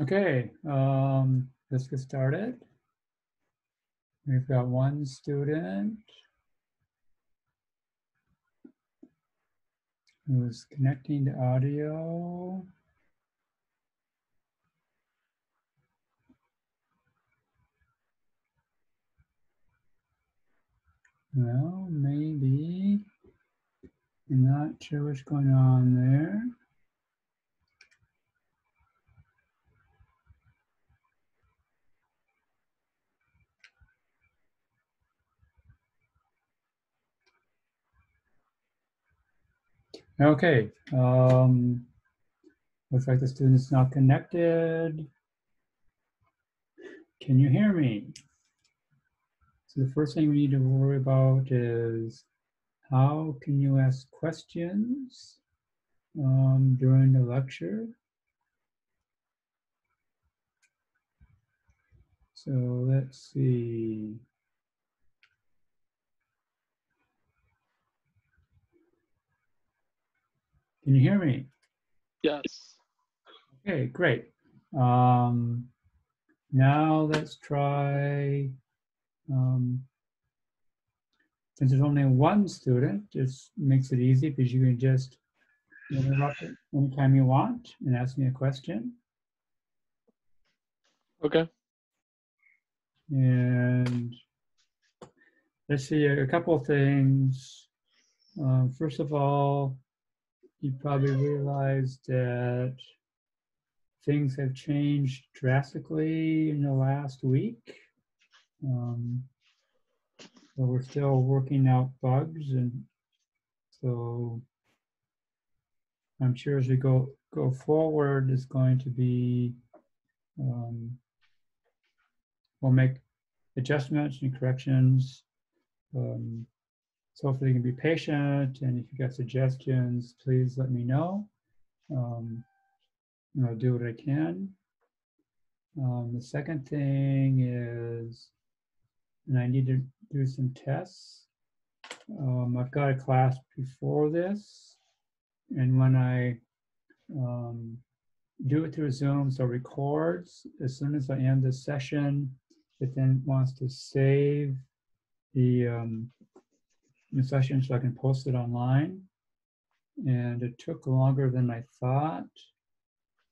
Okay, um, let's get started. We've got one student who's connecting to audio. Well, maybe. I'm not sure what's going on there. Okay, um, looks like the student's not connected. Can you hear me? So the first thing we need to worry about is how can you ask questions um, during the lecture? So let's see. Can you hear me? Yes. Okay, great. Um, now let's try, um, since there's only one student, just makes it easy because you can just interrupt it anytime you want and ask me a question. Okay. And let's see a couple of things. Um, first of all, you probably realize that things have changed drastically in the last week. Um, we're still working out bugs, and so I'm sure as we go go forward, it's going to be um, we'll make adjustments and corrections. Um, so hopefully you can be patient, and if you got suggestions, please let me know. Um, I'll do what I can. Um, the second thing is, and I need to do some tests. Um, I've got a class before this, and when I um, do it through Zoom, so records, as soon as I end the session, it then wants to save the, um, the session so I can post it online. And it took longer than I thought.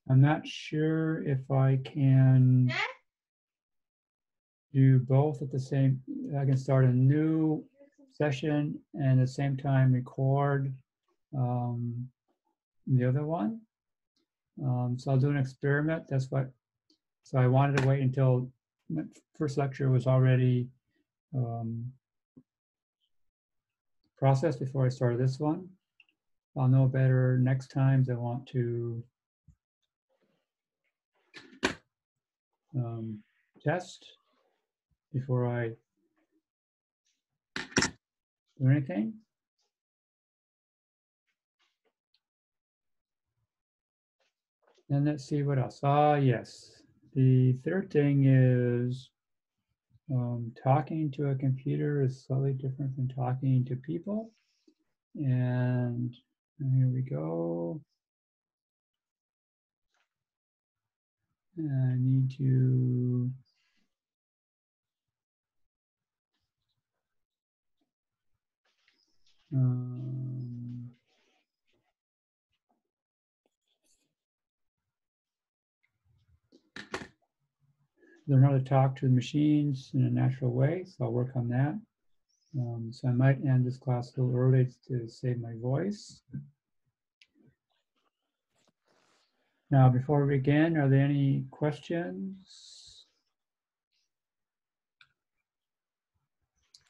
I'm not sure if I can do both at the same, I can start a new session and at the same time record um, the other one. Um, so I'll do an experiment. That's what, so I wanted to wait until my first lecture was already um, processed before I start this one. I'll know better next time. I want to um, test before I do anything. And let's see what else. Ah, yes. The third thing is um, talking to a computer is slightly different than talking to people. And here we go. I need to um, learn how to talk to the machines in a natural way, so I'll work on that. Um, so I might end this class a little early to save my voice. Now, before we begin, are there any questions?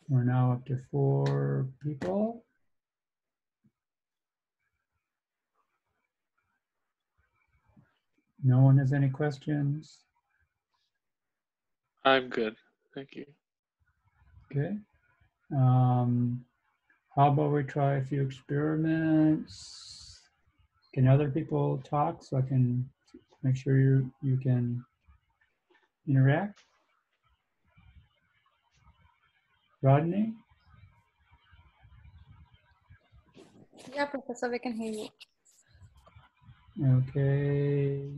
We're now up to four people. No one has any questions? I'm good. Thank you. Okay. Um, how about we try a few experiments? Can other people talk so I can make sure you you can interact? Rodney? Yeah, Professor, we can hear you. Okay.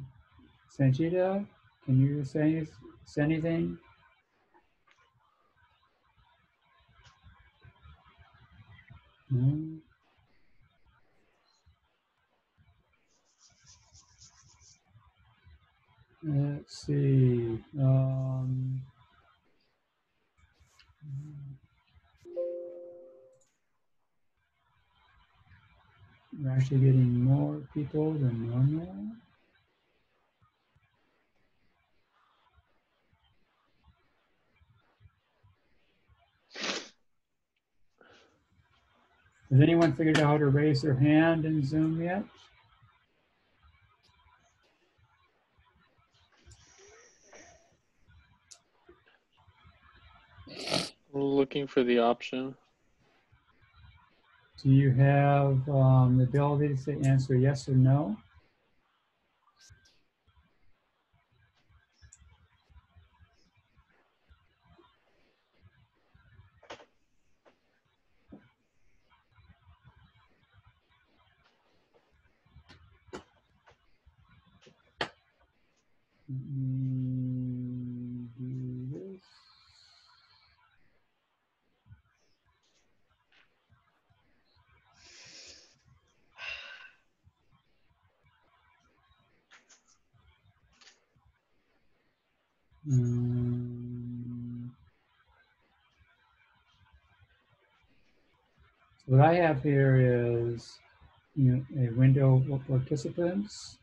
Sanchita, can you say, say anything? No? Let's see. Um, we're actually getting more people than normal. Has anyone figured out how to raise their hand in Zoom yet? Looking for the option. Do you have um, the ability to answer yes or no? What I have here is you know, a window of participants,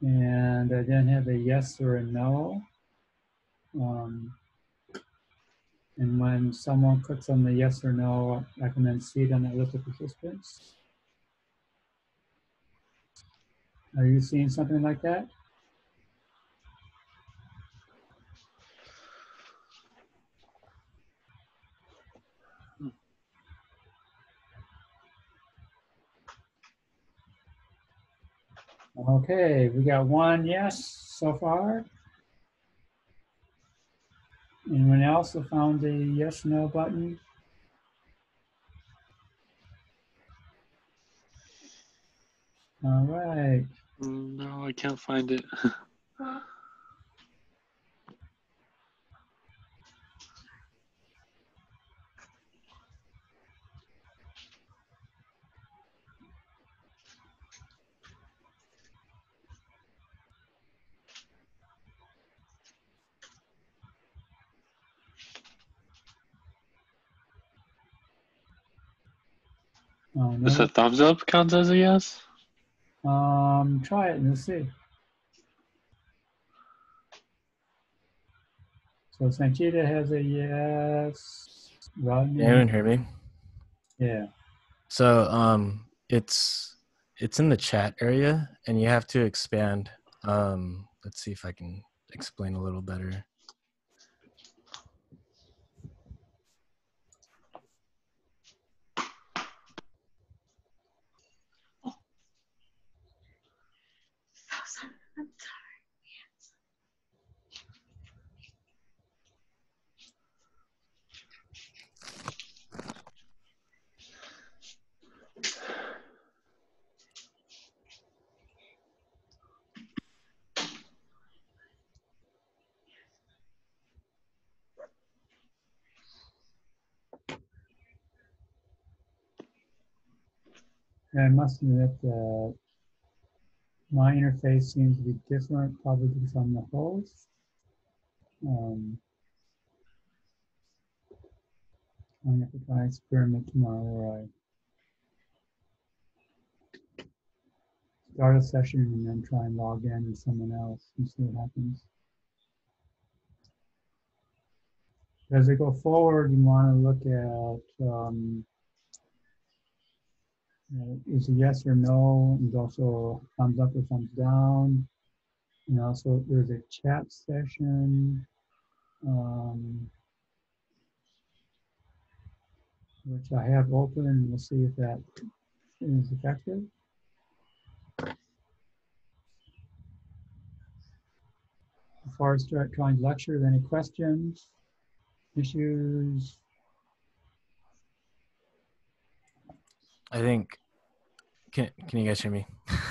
and I then have a yes or a no. Um, and when someone clicks on the yes or no, I can then see it on that list of participants. Are you seeing something like that? Okay, we got one yes so far. Anyone else have found the yes no button? All right. Mm, No, I can't find it. Oh, Does a thumbs up count as a yes? Um, try it and let's see. So Sanchita has a yes. Rodney, Anyone hear me? yeah. So um it's it's in the chat area and you have to expand. Um let's see if I can explain a little better. I must admit that my interface seems to be different, probably I'm the host. Um, I'm have to try an experiment tomorrow where I start a session and then try and log in with someone else and see what happens. As we go forward, you want to look at um, uh, is a yes or no, and also thumbs up or thumbs down. And also there's a chat session, um, which I have open, and we'll see if that is effective. Before I start trying to lecture, any questions, issues? I think can can you guys hear me?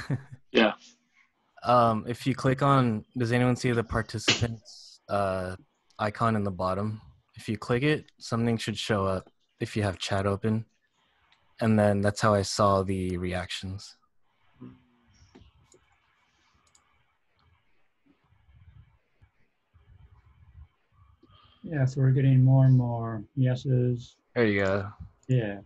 Yeah. Um, if you click on, does anyone see the participants uh, icon in the bottom? If you click it, something should show up if you have chat open. And then that's how I saw the reactions. Yeah, so we're getting more and more yeses. There you go. Yeah.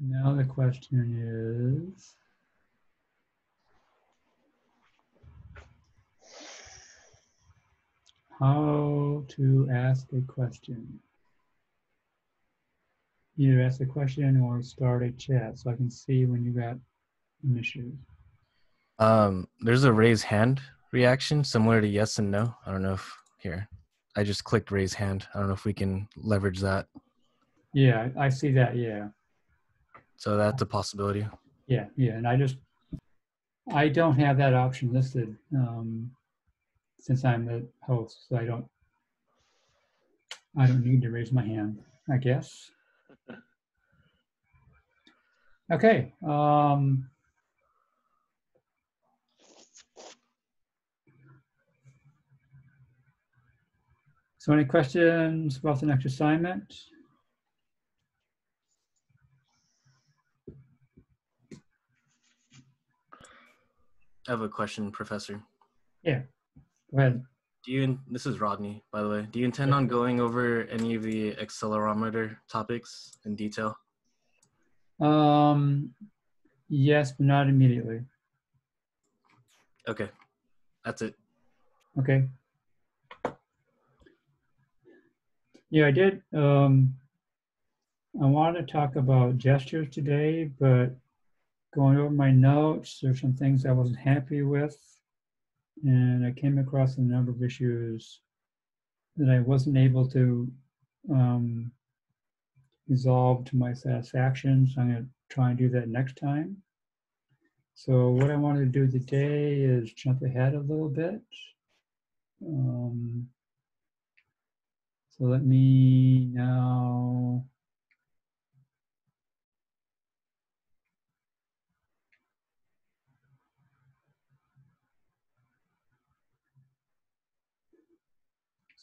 Now the question is, how to ask a question. Either ask a question or start a chat so I can see when you got an issue. Um, there's a raise hand reaction similar to yes and no. I don't know if here. I just clicked raise hand. I don't know if we can leverage that. Yeah, I I see that. Yeah. So that's a possibility. Yeah, yeah, and I just, I don't have that option listed, um, since I'm the host, so I don't, I don't need to raise my hand, I guess. Okay, um. So any questions about the next assignment? I have a question, Professor. Yeah. Go ahead. Do you, this is Rodney, by the way, do you intend on going over any of the accelerometer topics in detail? Um, yes, but not immediately. Okay, that's it. Okay. Yeah, I did. Um, I wanted to talk about gestures today, but going over my notes, there's some things I wasn't happy with. And I came across a number of issues that I wasn't able to um, resolve to my satisfaction. So I'm going to try and do that next time. So what I wanted to do today is jump ahead a little bit. Um, so let me now.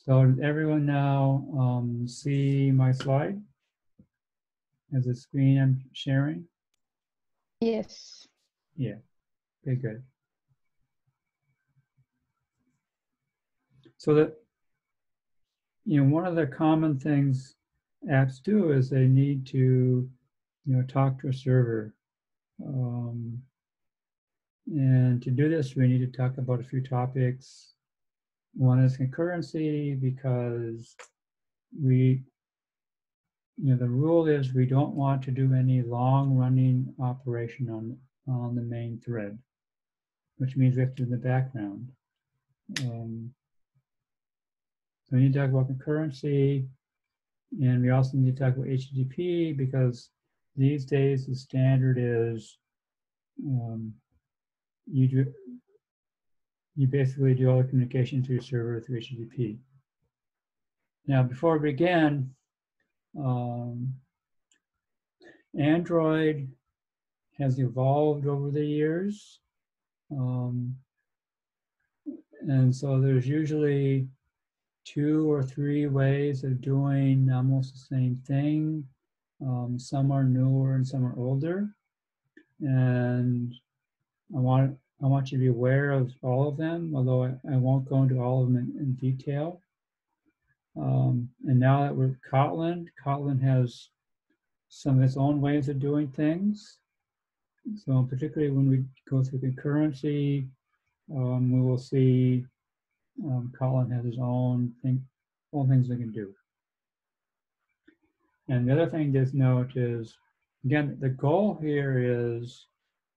So everyone now um, see my slide? As a screen I'm sharing? Yes. Yeah, okay, good. So that, you know, one of the common things apps do is they need to, you know, talk to a server. Um, and to do this, we need to talk about a few topics. One is concurrency because we, you know, the rule is we don't want to do any long running operation on, on the main thread, which means we have to do in the background. Um, so we need to talk about concurrency, and we also need to talk about HTTP because these days the standard is um, you do you basically do all the communication through your server through HTTP. Now, before we begin, um, Android has evolved over the years. Um, and so there's usually two or three ways of doing almost the same thing. Um, some are newer and some are older. And I want I want you to be aware of all of them, although I, I won't go into all of them in, in detail. Um, and now that we're Kotlin, Kotlin has some of its own ways of doing things. So particularly when we go through concurrency, um, we will see um, Kotlin has his own thing, all things they can do. And the other thing to note is, again, the goal here is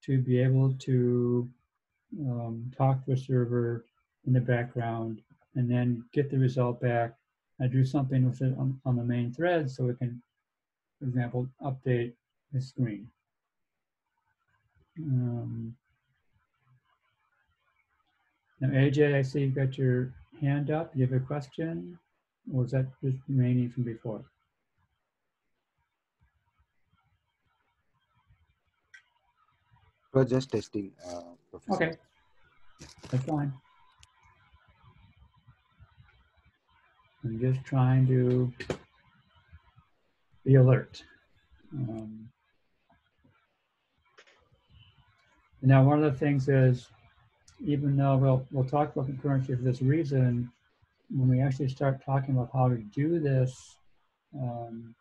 to be able to um, talk to a server in the background and then get the result back and do something with it on, on the main thread so it can, for example, update the screen. Um, now, AJ, I see you've got your hand up. You have a question? Or was that just remaining from before? Was just testing, uh. Okay, that's fine. I'm just trying to be alert. Um, Now, one of the things is, even though we'll, we'll talk about concurrency for this reason, when we actually start talking about how to do this, um,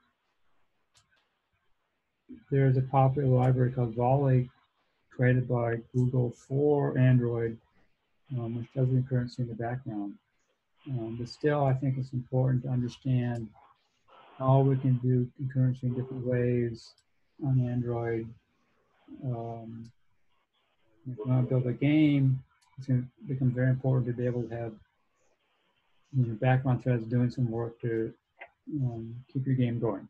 there's a popular library called Volley created by Google for Android, um, which does concurrency in the background. Um, but still, I think it's important to understand how we can do concurrency in different ways on Android. Um, if you want to build a game, it's going to become very important to be able to have you know, background threads doing some work to um, keep your game going.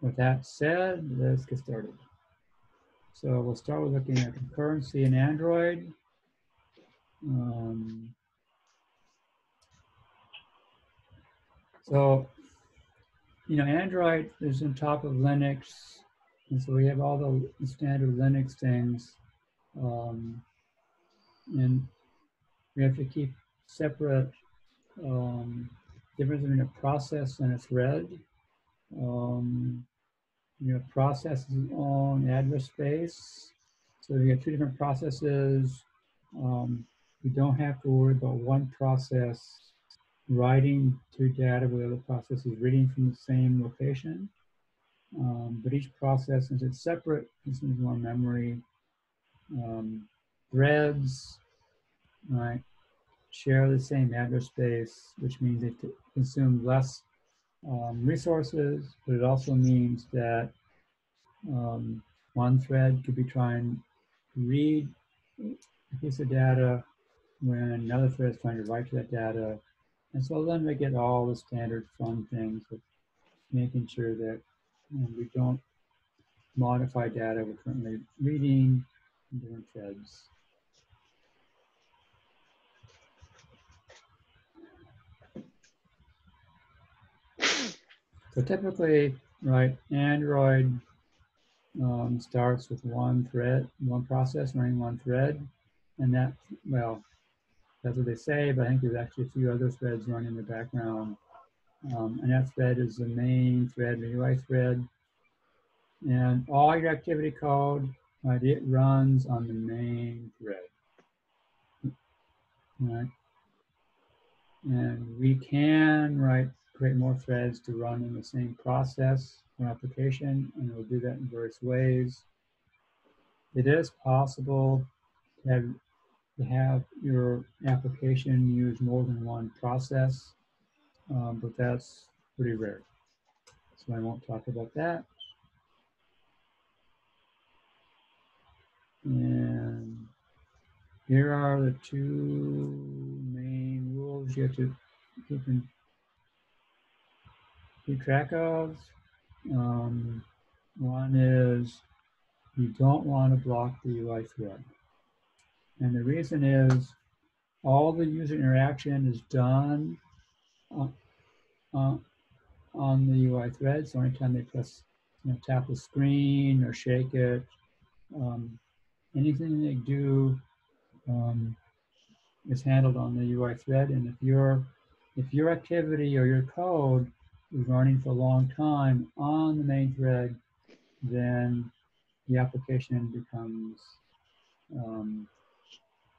With that said, let's get started. So we'll start with looking at concurrency in Android. Um, so, you know, Android is on top of Linux, and so we have all the standard Linux things. Um, and we have to keep separate um, difference between a process and a thread. Um, you know, process is its own address space. So you have two different processes. Um, we don't have to worry about one process writing to data where the other process is reading from the same location. Um, but each process, since it's separate, consumes more memory. Um, threads, right, share the same address space, which means they consume less um, resources, but it also means that um, one thread could be trying to read a piece of data when another thread is trying to write to that data. And so then we get all the standard fun things with making sure that you know, we don't modify data we're currently reading in different threads. So typically, right, Android um, starts with one thread, one process running one thread, and that, well, that's what they say, but I think there's actually a few other threads running in the background. Um, and that thread is the main thread, the UI thread. And all your activity code, right, it runs on the main thread. Right. And we can, right, create more threads to run in the same process or application, and we'll do that in various ways. It is possible to have, to have your application use more than one process, um, but that's pretty rare. So I won't talk about that. And here are the two main rules you have to keep in keep track of. Um, one is you don't want to block the UI thread. And the reason is all the user interaction is done uh, on the UI thread. So anytime they press, you know, tap the screen or shake it, um, anything they do um, is handled on the UI thread. And if your if your activity or your code is running for a long time on the main thread, then the application becomes um,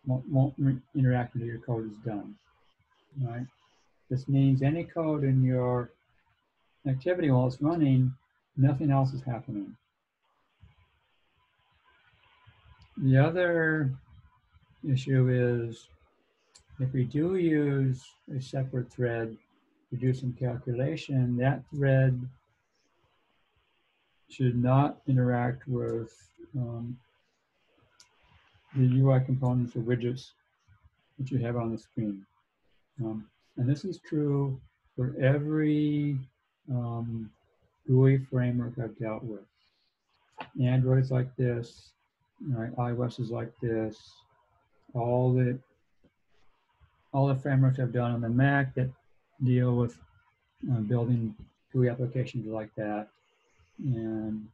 won't, won't interact until your code is done. Right. This means any code in your activity while it's running, nothing else is happening. The other issue is if we do use a separate thread to do some calculation, that thread should not interact with um, the UI components or widgets that you have on the screen. Um, and this is true for every um, GUI framework I've dealt with. Android's like this, right? iOS is like this. All the all the frameworks I've done on the Mac that deal with uh, building GUI applications like that. And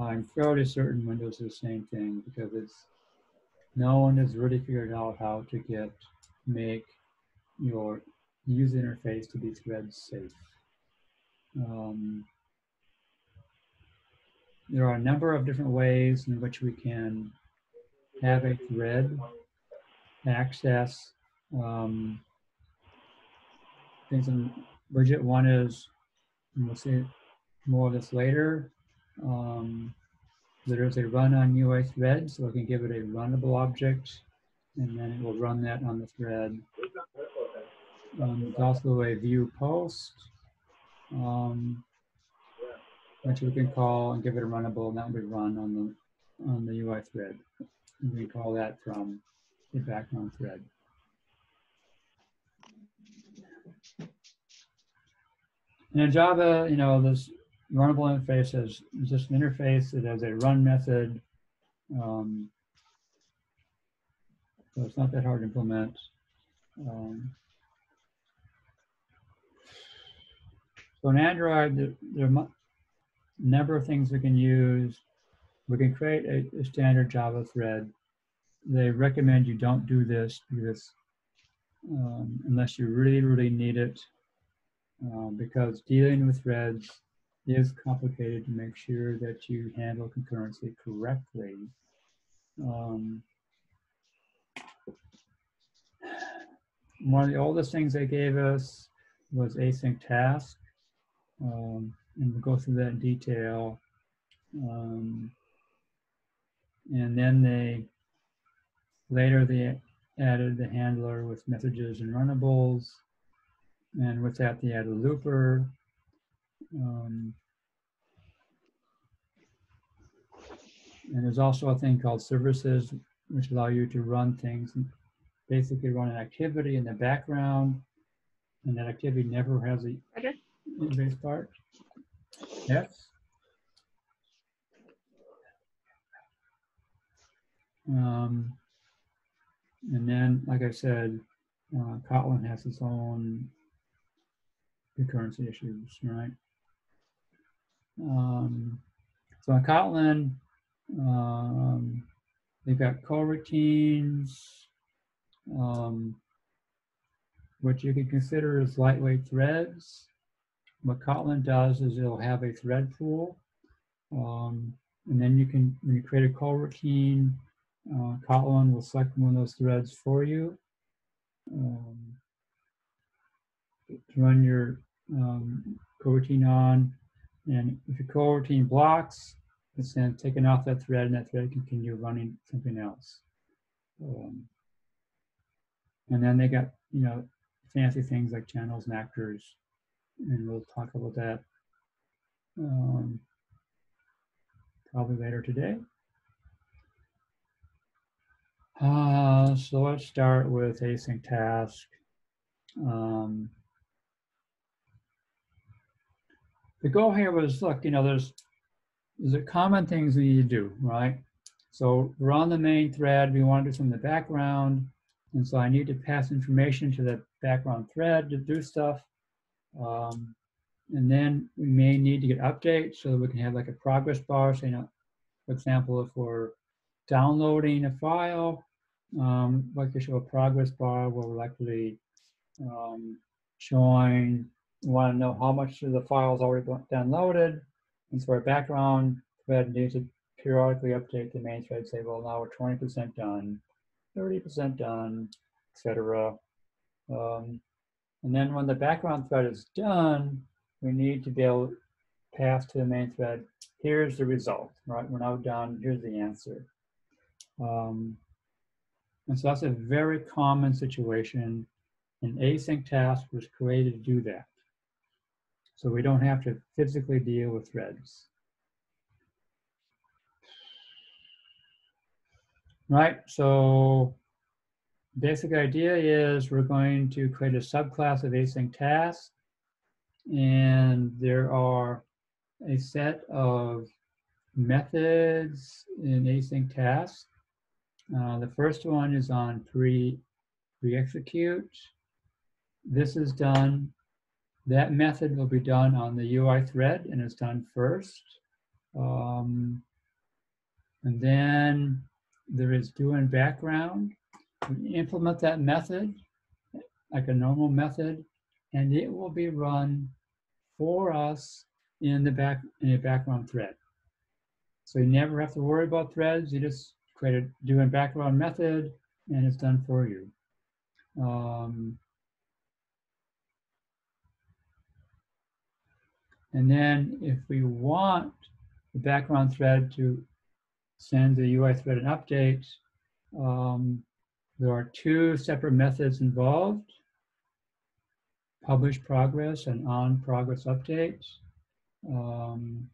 I'm fairly certain Windows is the same thing because it's no one has really figured out how to get make your user interface to be thread safe. Um, there are a number of different ways in which we can have a thread access um, things in widget. One is, and we'll see more of this later. Um, there is a run on UI thread, so I can give it a runnable object, and then it will run that on the thread. Um, there's also a view post, um, which we can call and give it a runnable, and that will be run on the on the UI thread. And we call that from the background thread. In Java, you know, this runnable interface is just an interface. It has a run method. Um, so it's not that hard to implement. Um, so in Android, there, there are a number of things we can use. We can create a, a standard Java thread. They recommend you don't do this because um, unless you really, really need it, uh, because dealing with threads is complicated to make sure that you handle concurrency correctly. Um, one of the oldest things they gave us was async task. Um, and we'll go through that in detail. Um, and then they, later they added the handler with messages and runnables. And with that, they added a looper. Um, and there's also a thing called services, which allow you to run things, basically run an activity in the background, and that activity never has a Okay. base part. Yes. Um, and then, like I said, uh, Kotlin has its own concurrency issues, right? Um, so in Kotlin, um, they've got coroutines, um, which you can consider as lightweight threads. What Kotlin does is it'll have a thread pool. Um, and then you can, when you create a coroutine, uh, Kotlin will select one of those threads for you um, to run your um, coroutine on. And if your coroutine blocks, it's then taken off that thread and that thread can continue running something else. Um, and then they got, you know, fancy things like channels and actors, and we'll talk about that um, probably later today. Uh, so let's start with async task. Um, the goal here was, look, you know, there's there's a common things we need to do, right? So we're on the main thread. We want to do some in the background. And so I need to pass information to the background thread to do stuff. Um, and then we may need to get updates so that we can have like a progress bar. So, you know, for example, if we're downloading a file, um, like to show a progress bar where we're likely um, showing, we want to know how much of the file is already downloaded. And so our background thread needs to periodically update the main thread, say, well, now we're 20% done, 30% done, etc. Um, and then when the background thread is done, we need to be able to pass to the main thread, here's the result, right? We're now done, here's the answer. Um, and so that's a very common situation. An async task was created to do that. So we don't have to physically deal with threads. Right, so basic idea is we're going to create a subclass of async tasks. And there are a set of methods in async tasks. Uh, the first one is on pre, pre-execute. this is done, that method will be done on the UI thread and it's done first. Um, and then there is do in background. We implement that method like a normal method, and it will be run for us in the back in a background thread. So you never have to worry about threads. You just create a do in background method, and it's done for you. Um, and then if we want the background thread to send the UI thread an update, um, there are two separate methods involved, publish progress and on progress updates. Um,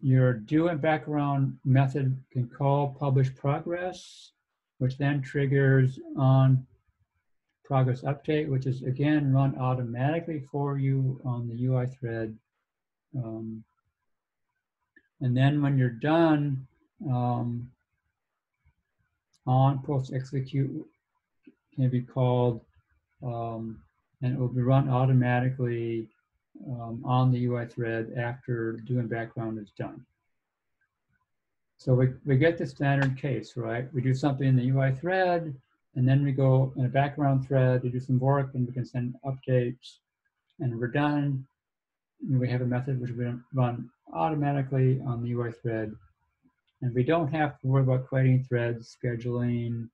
your do in background method can call publish progress, which then triggers on progress update, which is again run automatically for you on the UI thread. Um, and then when you're done, um, on post execute can be called um, and it will be run automatically um, on the UI thread after do in background is done. So we, we get the standard case, right? We do something in the UI thread, and then we go in a background thread to do some work, and we can send updates, and we're done. We have a method which will run automatically on the UI thread, and we don't have to worry about creating threads, scheduling,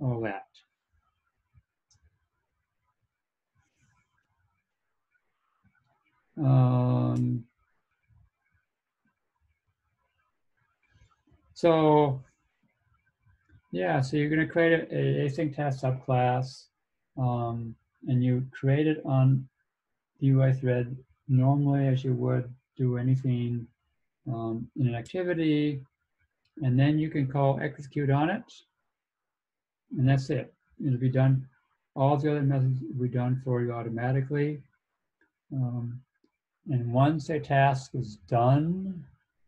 all that. Um, so, yeah, so you're going to create a, a async task subclass, um, and you create it on the UI thread normally as you would do anything um, in an activity, and then you can call execute on it, and that's it. It'll be done. All the other methods will be done for you automatically. Um, and once a task is done,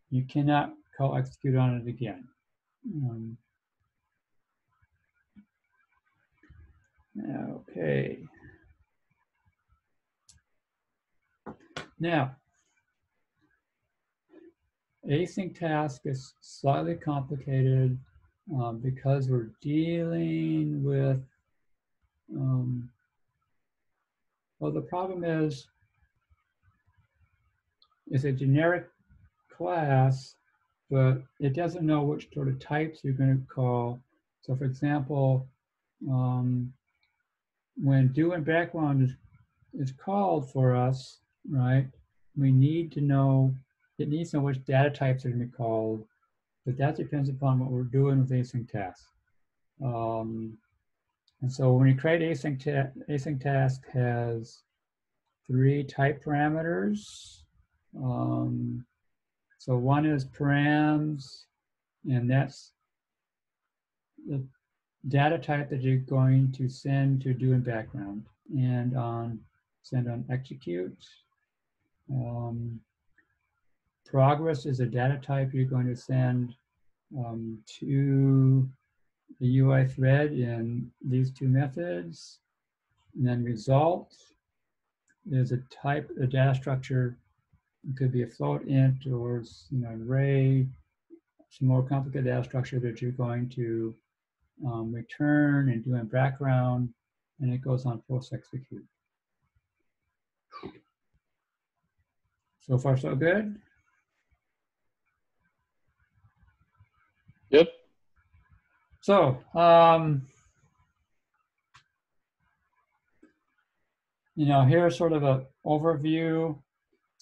you cannot call execute on it again. Um, okay. Now, async task is slightly complicated um, because we're dealing with, um, well, the problem is it's a generic class, but it doesn't know which sort of types you're going to call. So for example, um, when do in background is, is called for us, right, we need to know, it needs to know which data types are going to be called, but that depends upon what we're doing with async tasks. Um, and so when you create async, ta async task has three type parameters. Um, so one is params, and that's the data type that you're going to send to do in background and on send on execute. Um, progress is a data type you're going to send um, to the UI thread in these two methods. And then result is a type, a data structure it could be a float int or you know, array, some more complicated data structure that you're going to um, return and do in background, and it goes on post execute. So far, so good? Yep. So, um, you know, here's sort of an overview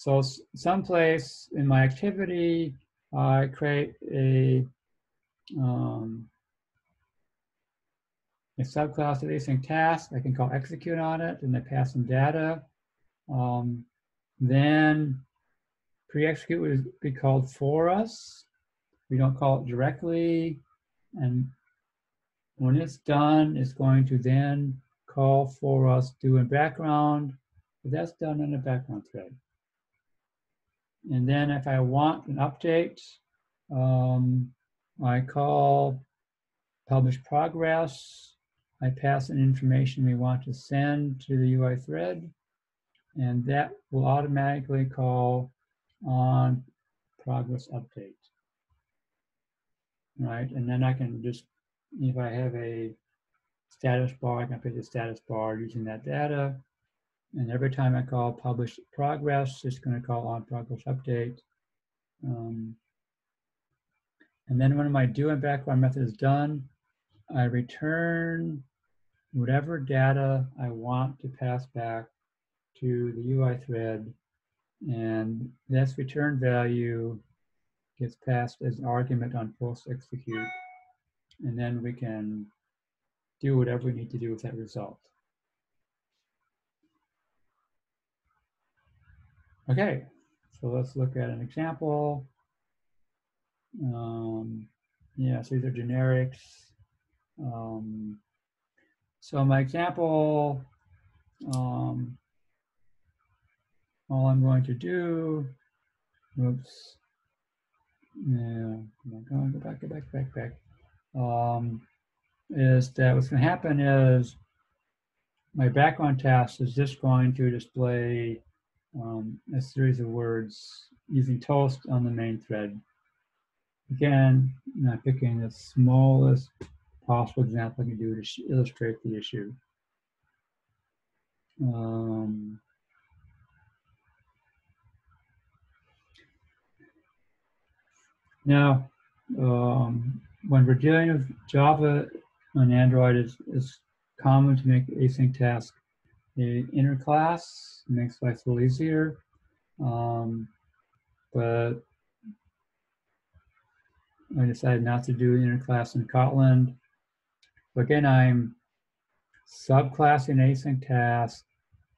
so someplace in my activity, I create a, um, a subclass of async task. I can call execute on it and I pass some data. Um, then pre-execute would be called for us. We don't call it directly. And when it's done, it's going to then call for us do in background, but that's done in a background thread. And then if I want an update, um, I call publish progress, I pass in information we want to send to the UI thread, and that will automatically call on progress update. Right, and then I can just, if I have a status bar, I can put the status bar using that data. And every time I call publish progress, it's going to call on progress update. Um, and then when my do in background method is done, I return whatever data I want to pass back to the UI thread. And this return value gets passed as an argument on post execute. And then we can do whatever we need to do with that result. Okay, so let's look at an example. Um, yeah, so these are generics. Um, so my example, um, all I'm going to do, oops, yeah, come on, go, on, go back, go back, back, back, um, is that what's going to happen is my background task is just going to display um, a series of words using toast on the main thread. Again, I'm picking the smallest possible example I can do to illustrate the issue. Um, now, um, when we're dealing with Java on Android, it's, it's common to make async task a inner class, makes life a little easier. Um, but I decided not to do inner class in Kotlin. Again, I'm subclassing async task,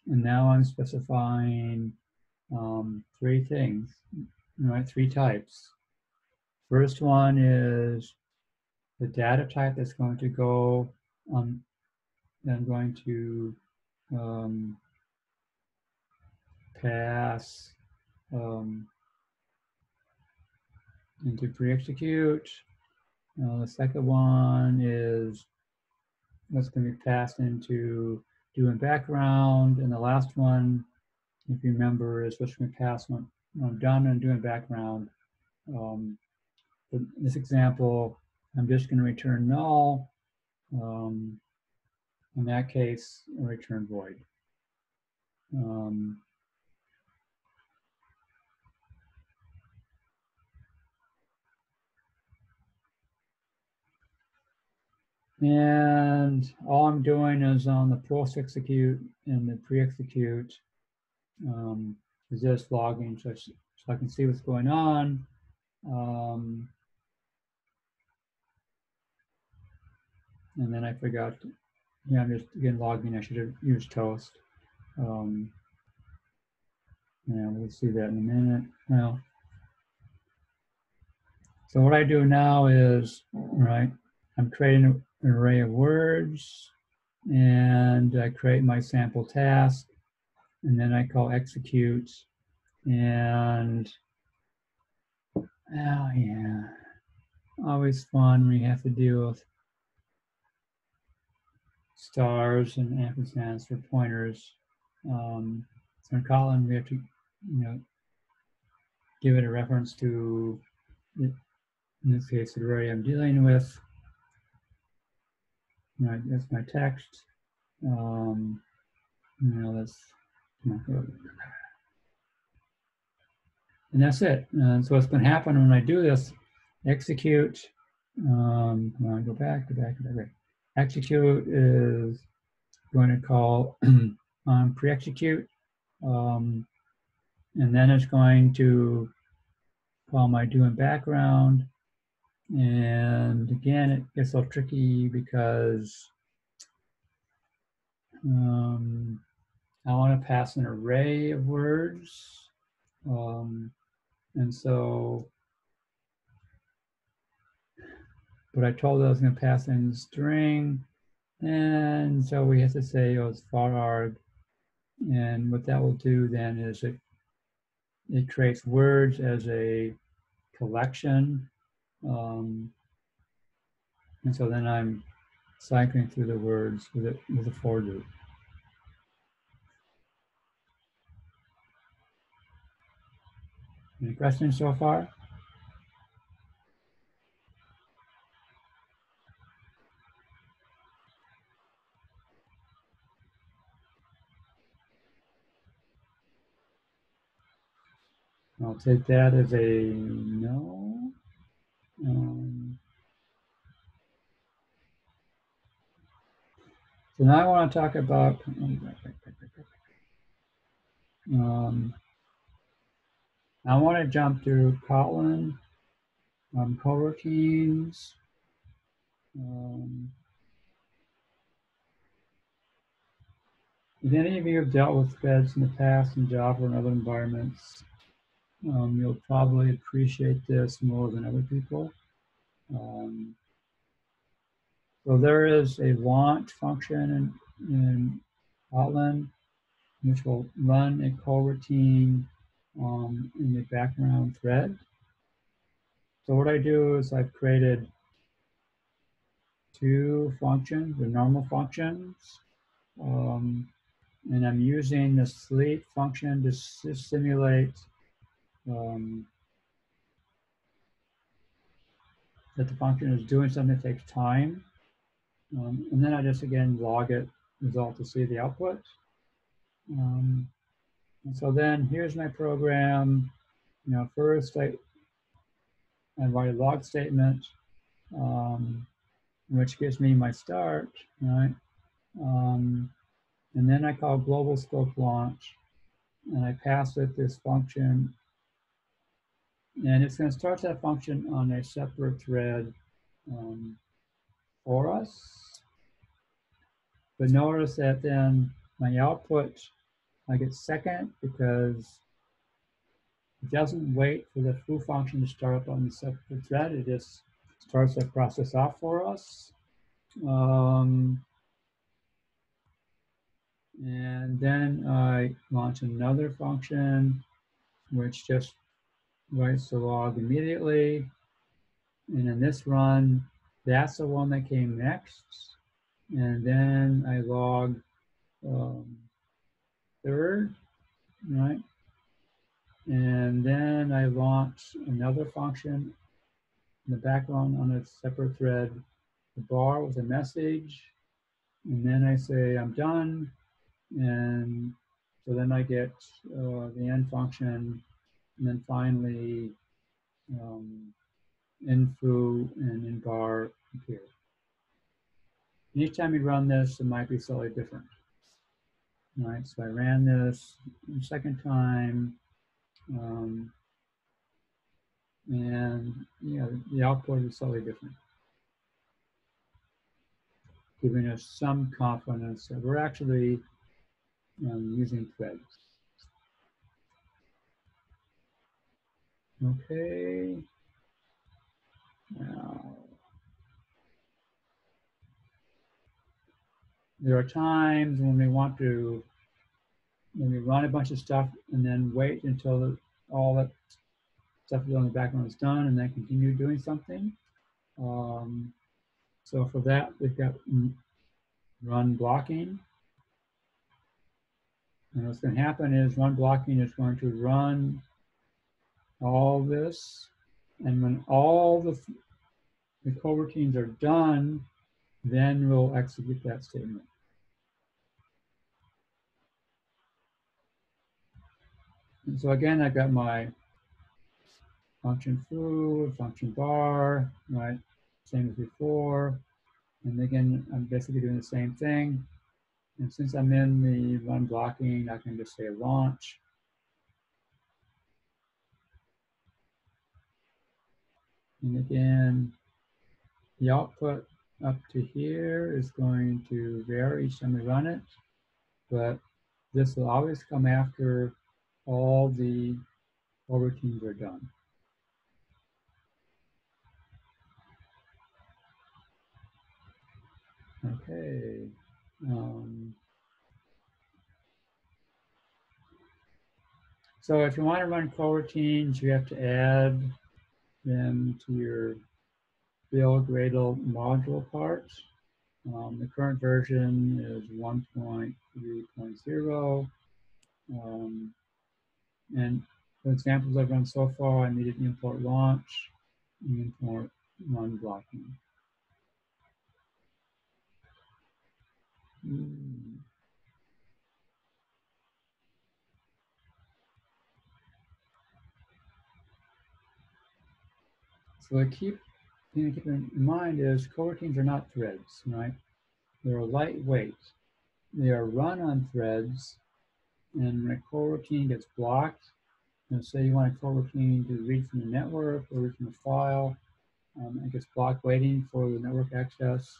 and now I'm specifying um, three things, right? Three types. First one is the data type that's going to go on, I'm going to um, pass um, into pre-execute. Uh, the second one is what's going to be passed into do in background. And the last one, if you remember, is what's going to pass when, when I'm done and do in background. Um, in this example, I'm just going to return null. Um, in that case, return void. Um, and all I'm doing is on the post execute and the pre-execute um, is just logging so, so I can see what's going on. Um, and then I forgot yeah, I'm just again logging. I should have used toast. Um, yeah, we'll see that in a minute. Now, so what I do now is, right, I'm creating an array of words and I create my sample task and then I call execute and oh yeah, always fun when you have to deal with stars and ampersands for pointers. Um, so in Kotlin, we have to, you know, give it a reference to, in this case, the array I'm dealing with. Right, that's my text. Um, know, that's, and that's it. And so what's going to happen when I do this, execute, um, I go back, go back, go back execute is going to call on pre-execute. Um, and then it's going to call my do in background. And again, it gets a little tricky because um, I want to pass an array of words. Um, and so but I told it I was going to pass in string. And so we have to say, oh, it's var arg. And what that will do then is it, it creates words as a collection. Um, and so then I'm cycling through the words with it with a for loop. Any questions so far? I'll take that as a no. Um, so now I want to talk about. Um, I want to jump to Kotlin, um, coroutines. Um, if any of you have dealt with threads in the past in Java and other environments, um, you'll probably appreciate this more than other people. Um, so there is a launch function in, in Kotlin, which will run a coroutine um, in the background thread. So what I do is I've created two functions, the normal functions, um, and I'm using the sleep function to simulate um, that the function is doing something that takes time. Um, and then I just again log it result to see the output. Um, and so then here's my program. You know, first I, I write a log statement, um, which gives me my start, right? Um, and then I call global scope launch, and I pass it this function and it's going to start that function on a separate thread um, for us. But notice that then my output, I get second because it doesn't wait for the foo function to start up on the separate thread. It just starts that process off for us. Um, and then I launch another function, which just writes the log immediately. And in this run, that's the one that came next. And then I log um, third, right? And then I launch another function in the background on a separate thread, the bar with a message. And then I say I'm done. And so then I get uh, the end function and then finally, um, in and in bar appear. And each time you run this, it might be slightly different. All right, so I ran this the second time, um, and yeah, the output is slightly different, giving us some confidence that we're actually um, using threads. Okay. Now, there are times when we want to, when we run a bunch of stuff and then wait until the, all that stuff is on the background is done and then continue doing something. Um, so for that, we've got run blocking. And what's going to happen is run blocking is going to run all this. And when all the, the coroutines are done, then we'll execute that statement. And so again, I've got my function foo, function bar, right? Same as before. And again, I'm basically doing the same thing. And since I'm in the run blocking, I can just say launch. And again, the output up to here is going to vary each time we run it, but this will always come after all the coroutines are done. Okay. Um, so if you want to run coroutines, you have to add them to your build Gradle module parts. Um, the current version is 1.3.0. Um, and the examples I've run so far, I needed import launch and import run blocking. Hmm. So the key thing to keep in mind is coroutines are not threads, right? They're lightweight. They are run on threads, and when a coroutine gets blocked, you know, say you want a coroutine to read from the network or read from a file, um, it gets blocked waiting for the network access.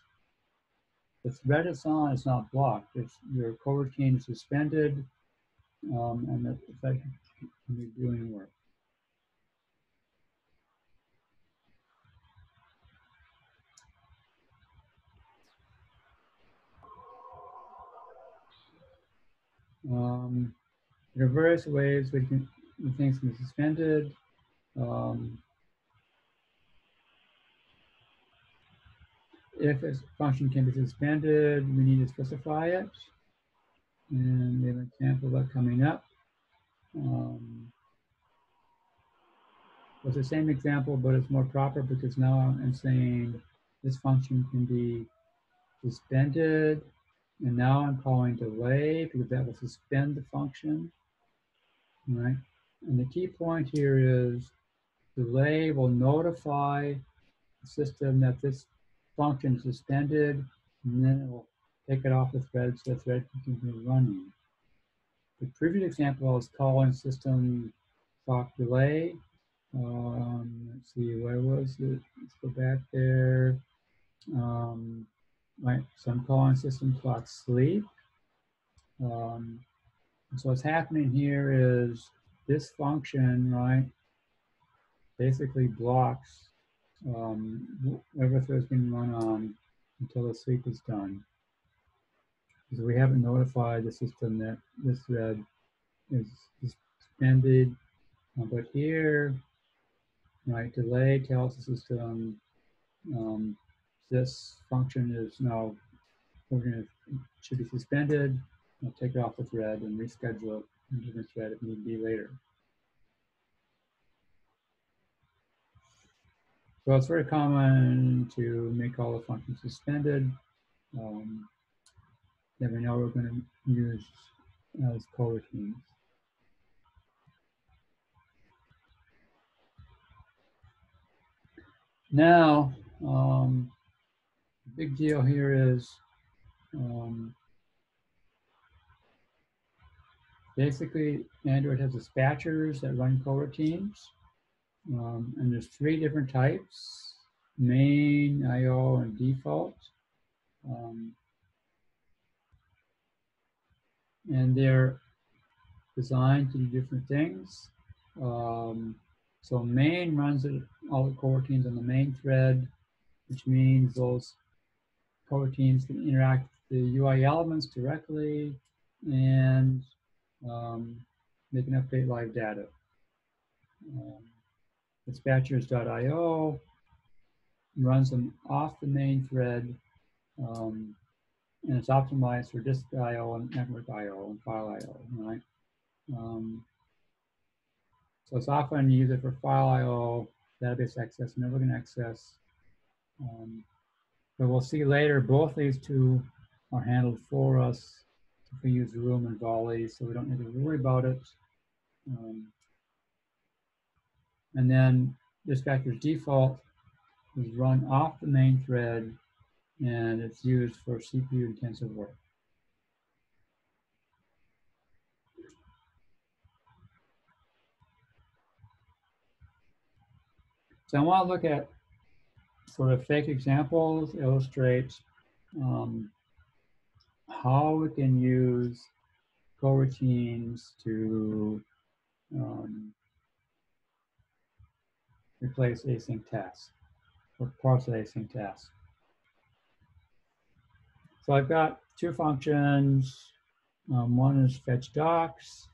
The thread it's on is not blocked. It's your coroutine is suspended, um, and that that can be doing work. Um, various ways we can things can be suspended. Um, if a function can be suspended, we need to specify it. And we have an example of that coming up. Um, it's the same example, but it's more proper because now I'm saying this function can be suspended and now I'm calling delay because that will suspend the function, right? And the key point here is delay will notify the system that this function is suspended, and then it will take it off the thread so the thread can continue running. The previous example I was calling system clock delay. Um, let's see, where was it? Let's go back there. Um, right? So I'm calling system clock sleep. Um, so what's happening here is this function, right, basically blocks um, thread's being run on until the sleep is done. Because we haven't notified the system that this thread is suspended. But here, right, delay tells the system um, this function is now, we're gonna, should be suspended. I'll take it off the thread and reschedule it into the thread if need be later. So it's very common to make all the functions suspended. Um, then we know we're going to use as coroutines. Now, um, big deal here is um, basically Android has dispatchers that run coroutines. Um, and there's three different types, main, IO, and default. Um, and they're designed to do different things. Um, so main runs all the coroutines on the main thread, which means those coroutines can interact with the UI elements directly and um, they can update live data. Um, dispatchers.io runs them off the main thread um, and it's optimized for disk I/O and network I/O and file I/O, right? Um, so it's often used for file I/O, database access, networking access. Um, but we'll see later, both these two are handled for us if we use Room and Volley, so we don't need to worry about it. Um, and then dispatcher's default is run off the main thread and it's used for CPU intensive work. So I want to look at sort of fake examples, illustrate um, how we can use coroutines to um, replace async tasks or parts of async tasks. So I've got two functions. Um, one is fetch docs,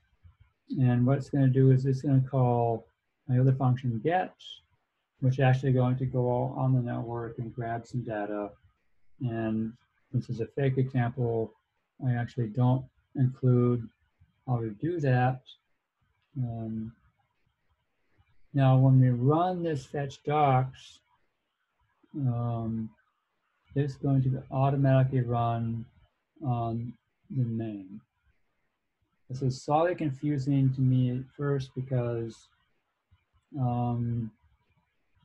and what it's going to do is it's going to call my other function get, which is actually going to go on the network and grab some data and this is a fake example, I actually don't include how to do that. Um, now, when we run this fetch docs, um, it's going to automatically run on the main. This is slightly confusing to me at first because um,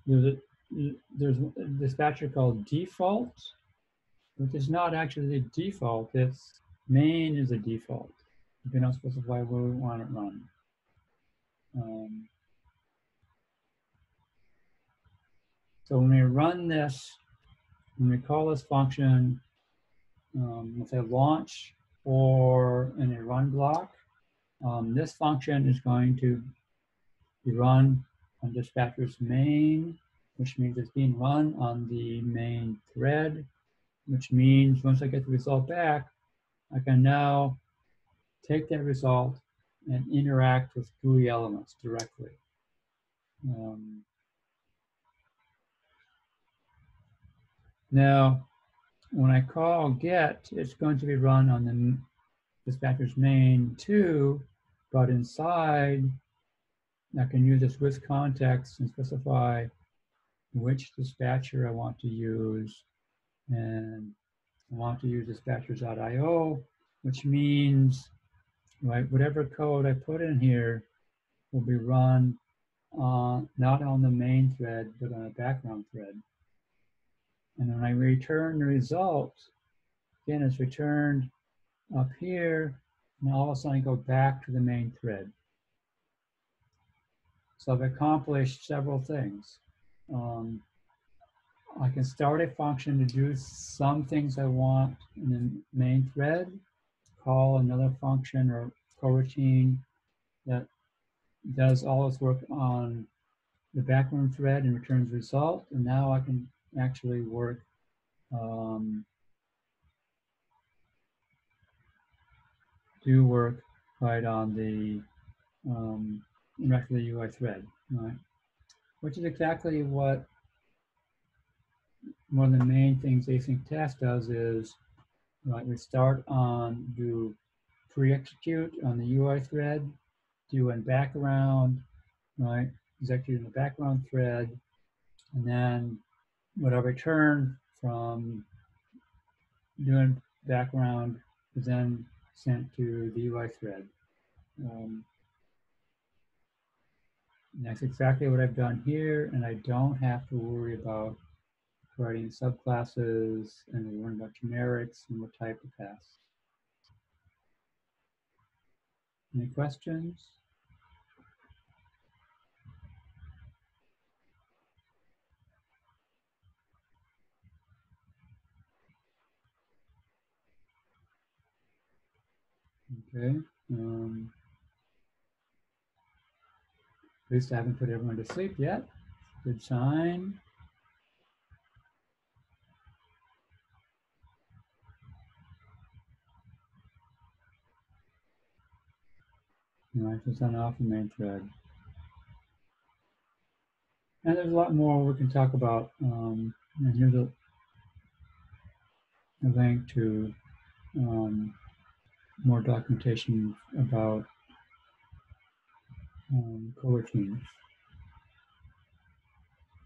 there's there's a dispatcher called default, which is not actually the default. It's main is a default. You can not specify where we want it run. Um, so when we run this, when we call this function, um, with a launch or in a run block, um, this function is going to be run on dispatcher's main, which means it's being run on the main thread, which means once I get the result back, I can now take that result and interact with GUI elements directly. Um, now, when I call get, it's going to be run on the dispatcher's main too, but inside, I can use this with context and specify which dispatcher I want to use. And I want to use dispatchers.io, which means right, whatever code I put in here will be run uh, not on the main thread, but on a background thread. And when I return the result, again, it's returned up here, and all of a sudden I go back to the main thread. So I've accomplished several things. Um, I can start a function to do some things I want in the main thread, call another function or coroutine that does all its work on the background thread and returns result. And now I can actually work um, do work right on the um, the UI thread, right? Which is exactly what one of the main things async task does is, right, we start on do pre-execute on the UI thread, do in background, right, execute in the background thread, and then what I return from do in background is then sent to the UI thread. Um, that's exactly what I've done here, and I don't have to worry about writing subclasses and learn about generics and what type of pass. Any questions? Okay. Um, least I haven't put everyone to sleep yet. Good sign. It's on off the main thread. And there's a lot more we can talk about. Um, and here's a, a link to um, more documentation about um.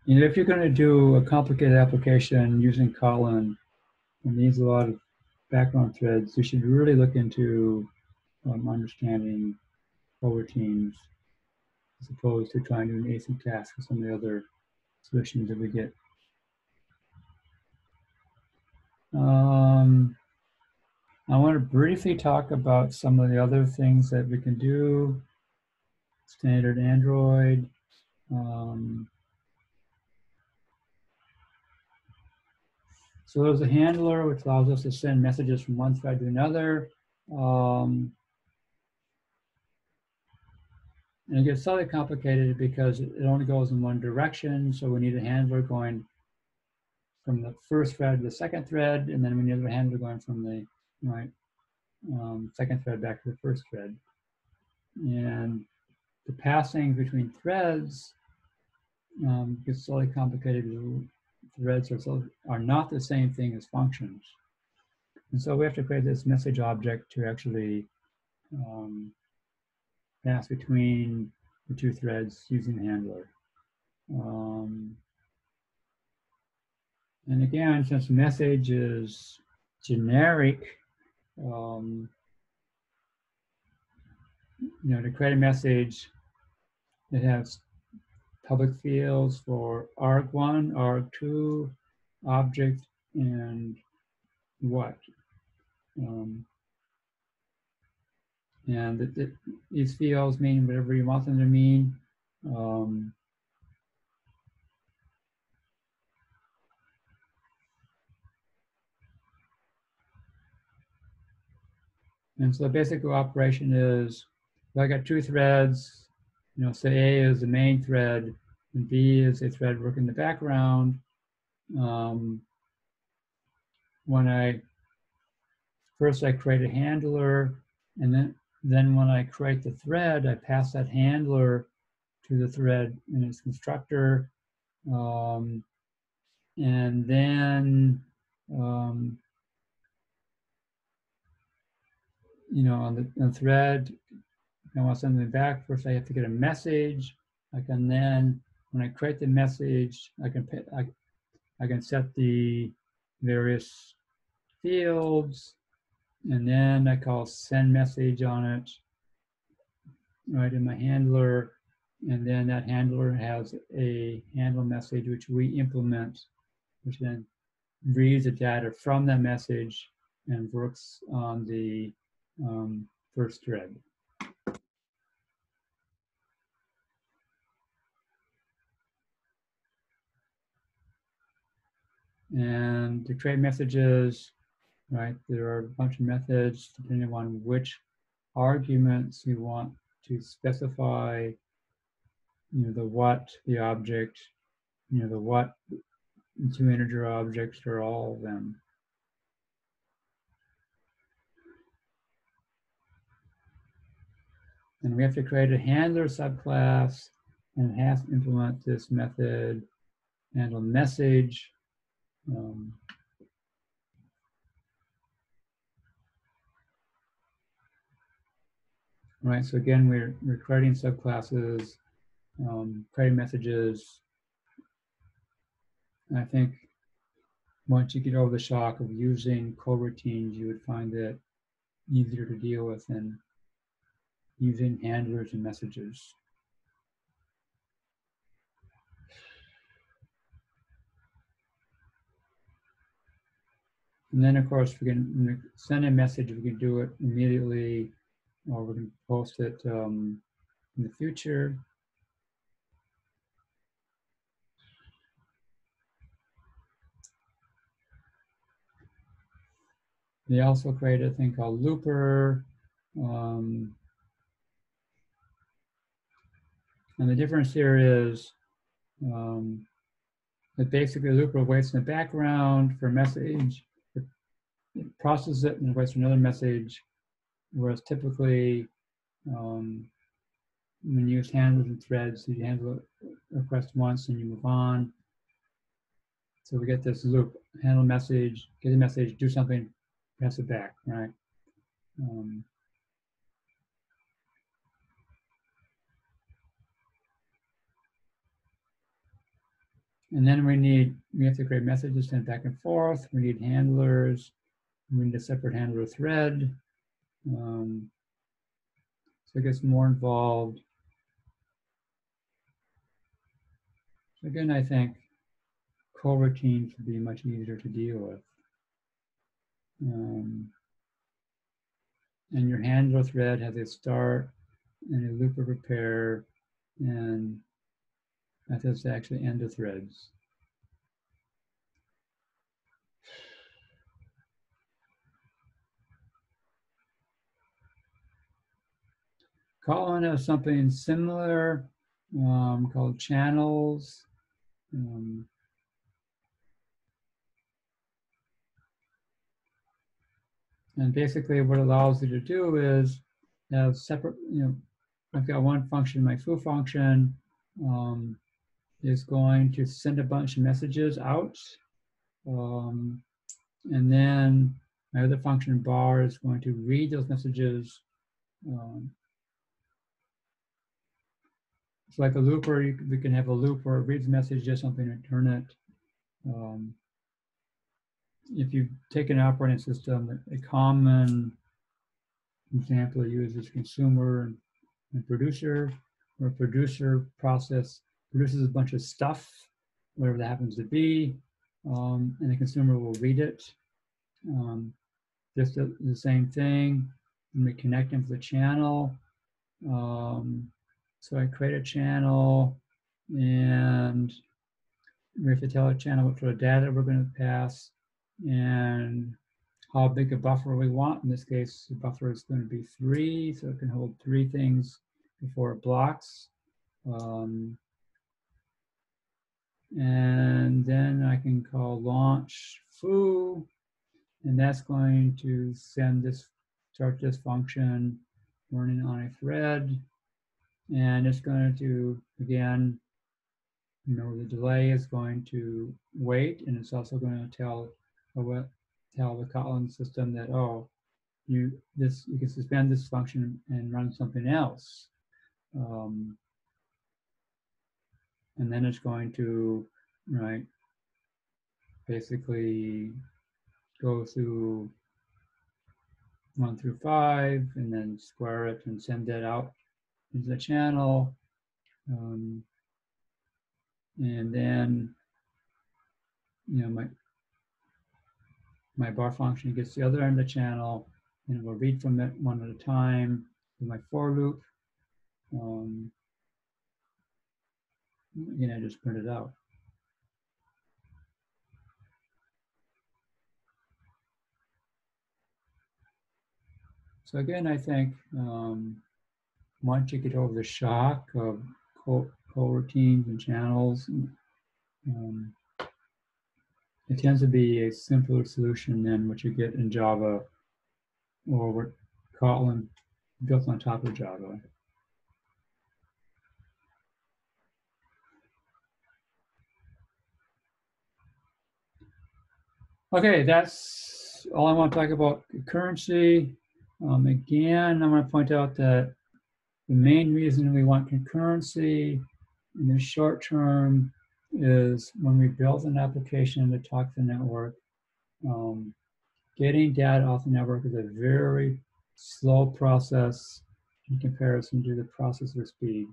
You know, if you're going to do a complicated application using Kotlin and needs a lot of background threads, you should really look into um, understanding coroutines as opposed to trying to do an async task with some of the other solutions that we get. Um, I want to briefly talk about some of the other things that we can do. Standard Android. Um, so there's a handler which allows us to send messages from one thread to another. Um, and it gets slightly complicated because it only goes in one direction. So we need a handler going from the first thread to the second thread, and then we need a handler going from the right um, second thread back to the first thread. And the passing between threads um, gets slightly complicated. Threads are, are not the same thing as functions. And so we have to create this message object to actually um, pass between the two threads using the handler. Um, and again, since message is generic, um, you know, to create a message that has public fields for arg1, arg2, object, and what. Um, and that that these fields mean whatever you want them to mean. Um, and so the basic operation is, if I got two threads, you know, say A is the main thread, and B is a thread working in the background. Um, when I first I create a handler, and then then when I create the thread, I pass that handler to the thread in its constructor, um, and then um, you know on the, on the thread, I want something back, first I have to get a message. I can then when I create the message, I can I, I can set the various fields, and then I call send message on it, right in my handler, and then that handler has a handle message which we implement, which then reads the data from that message and works on the um, first thread. And to create messages, right, there are a bunch of methods depending on which arguments you want to specify, you know, the what, the object, you know, the what, two integer objects or all of them. And we have to create a handler subclass and it has to implement this method handle message um, right, so again, we're, we're creating subclasses, um, creating messages. I think once you get over the shock of using coroutines, you would find it easier to deal with than using handlers and messages. And then, of course, we can send a message. We can do it immediately, or we can post it um, in the future. They also created a thing called Looper. Um, and the difference here is um, that basically Looper waits in the background for a message processes it and for another message. Whereas typically, um, when you use handlers and threads, you handle a request once and you move on. So we get this loop: handle message, get a message, do something, pass it back, right? Um, and then we need we have to create messages sent back and forth. We need handlers need a separate handler thread. Um, so it gets more involved. So again, I think coroutines would be much easier to deal with. Um, and your handler thread has a start and a loop of repair, and that is actually end of threads. Kotlin has something similar um, called channels. Um, and basically what it allows you to do is have separate, you know, I've got one function, my foo function um, is going to send a bunch of messages out. Um, and then my other function bar is going to read those messages. It's like a looper. You, we can have a loop where it reads a message, does something, return it. Um, if you take an operating system, a common example uses consumer and, and producer, where producer process produces a bunch of stuff, whatever that happens to be, um, and the consumer will read it. Um, just the, same thing. And we connect into the channel. Um, so I create a channel and we have to tell a channel what sort of data we're going to pass and how big a buffer we want. In this case, the buffer is going to be three, so it can hold three things before it blocks. Um, and then I can call launch foo, and that's going to send this, start this function running on a thread. And it's going to, again, you know, the delay is going to wait, and it's also going to tell what tell the Kotlin system that oh, you this you can suspend this function and run something else. Um, and then it's going to right basically go through one through five and then square it and send that out into the channel. Um, and then, you know, my my bar function gets the other end of the channel and it will read from it one at a time with my for loop. Um, again, I just print it out. So again, I think um, once you get over the shock of co- routines and channels, um, it tends to be a simpler solution than what you get in Java or what Kotlin built on top of Java. Okay, that's all I want to talk about currency. Um, again, I want to point out that the main reason we want concurrency in the short term is when we build an application to talk to the network, um, getting data off the network is a very slow process in comparison to the processor speed.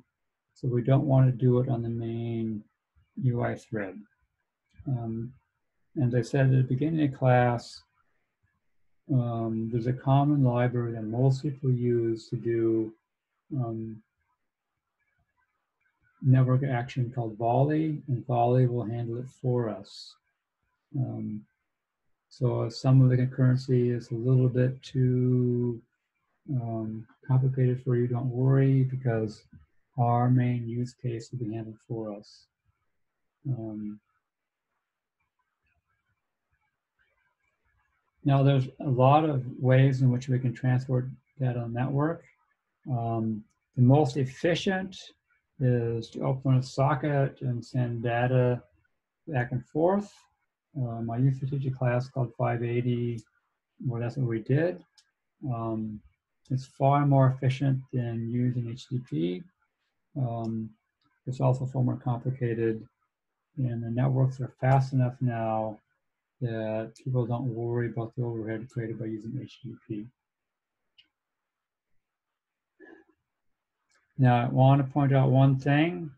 So we don't want to do it on the main UI thread. Um, and as I said at the beginning of class, um, there's a common library that most people use to do um, network action called Volley, and Volley will handle it for us. Um, so some of the concurrency is a little bit too um, complicated for you, don't worry, because our main use case will be handled for us. Um, now, there's a lot of ways in which we can transport data on network. Um, the most efficient is to open a socket and send data back and forth. Used to teach a class called 580, well, that's what we did. Um, it's far more efficient than using HTTP. Um, it's also far more complicated, and the networks are fast enough now that people don't worry about the overhead created by using HTTP. Now, I want to point out one thing.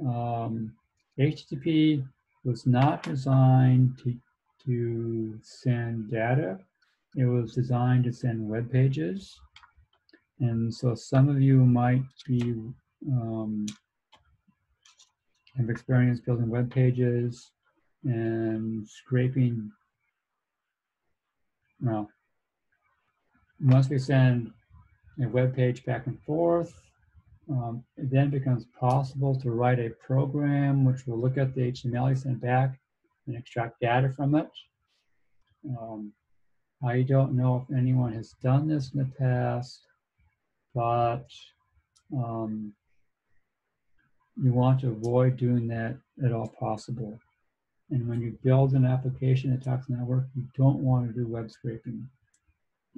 Um, HTTP was not designed to, to send data. It was designed to send web pages. And so some of you might be um, have experience building web pages and scraping. Well, once we send a web page back and forth. Um, it then becomes possible to write a program which will look at the HTML you sent back and extract data from it. Um, I don't know if anyone has done this in the past, but um, you want to avoid doing that at all possible. And when you build an application that talks network, you don't want to do web scraping.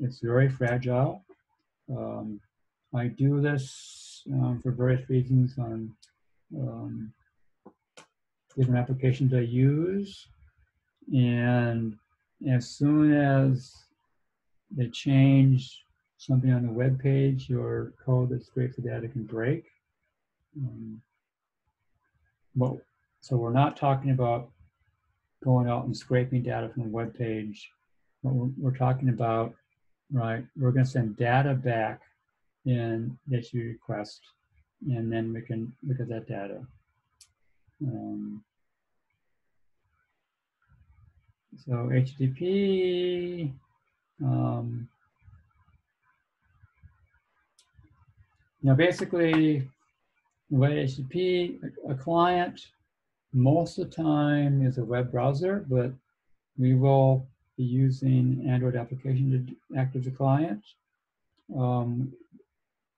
It's very fragile. Um, I do this um, for various reasons on um, different applications I use. And as soon as they change something on the web page, your code that scrapes the data can break. Um, well, so we're not talking about going out and scraping data from a web page. But we're, we're talking about, right, we're going to send data back in that you request, and then we can look at that data. Um, so HTTP, um, now basically, way HTTP, a, a client, most of the time is a web browser, but we will be using Android application to act as a client. Um,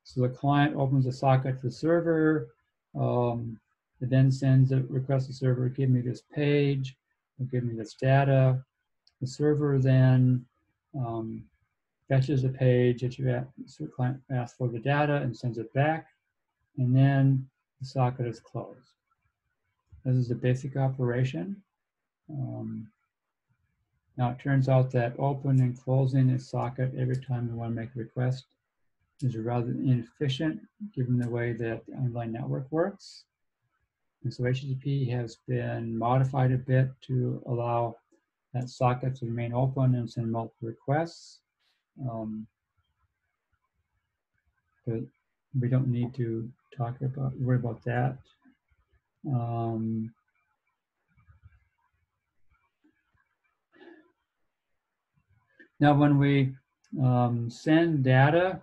so the client opens a socket to the server. Um, it then sends a request to the server, give me this page, give me this data. The server then um, fetches the page that you ask, so the client asks for the data and sends it back. And then the socket is closed. This is a basic operation. Um, now it turns out that open and closing a socket every time you want to make a request is rather inefficient given the way that the underlying network works. And so HTTP has been modified a bit to allow that socket to remain open and send multiple requests. Um, but we don't need to talk about, worry about that. Um, now, when we um, send data,